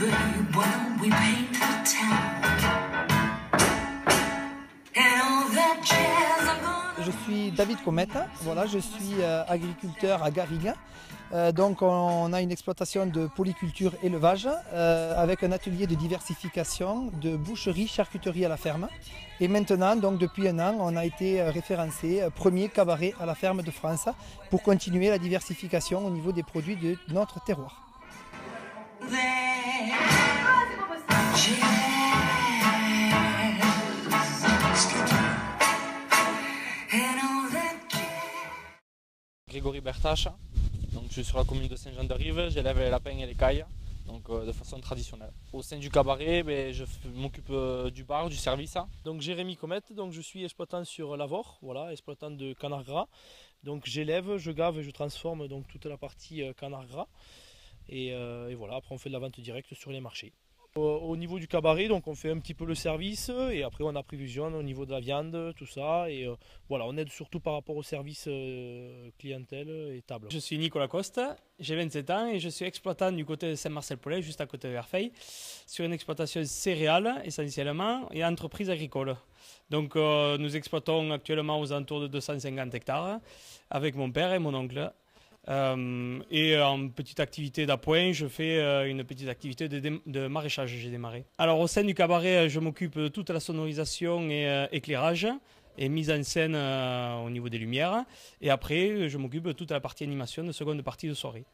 we town? Je suis David Cometa, voilà, je suis euh, agriculteur à Garrigues. Euh, donc on a une exploitation de polyculture élevage euh, avec un atelier de diversification de boucherie, charcuterie à la ferme. Et maintenant, donc depuis un an, on a été référencé premier cabaret à la ferme de France pour continuer la diversification au niveau des produits de notre terroir. Grégory Bertache, donc je suis sur la commune de Saint-Jean-de-Rive, j'élève les lapins et les cailles, donc euh, de façon traditionnelle. Au sein du cabaret, ben, je m'occupe euh, du bar, du service. Donc Jérémy Comète, donc je suis exploitant sur Lavore, voilà, exploitant de canard gras. Donc j'élève, je gave et je transforme donc toute la partie euh, canard gras. Et, euh, et voilà, après on fait de la vente directe sur les marchés. Au, au niveau du cabaret, donc on fait un petit peu le service et après on approvisionne au niveau de la viande, tout ça. Et euh, voilà, on aide surtout par rapport au service euh, clientèle et table. Je suis Nicolas Costa, j'ai 27 ans et je suis exploitant du côté de Saint-Marcel-Pollet, juste à côté de Verfeil, sur une exploitation céréales essentiellement et entreprise agricole. Donc nous exploitons actuellement aux alentours de 250 hectares avec mon père et mon oncle. Euh, et en petite activité d'appoint, je fais euh, une petite activité de, maraîchage, j'ai démarré. Alors au sein du cabaret, euh, je m'occupe de toute la sonorisation et éclairage et mise en scène au niveau des lumières. Et après, je m'occupe de toute la partie animation de seconde partie de soirée.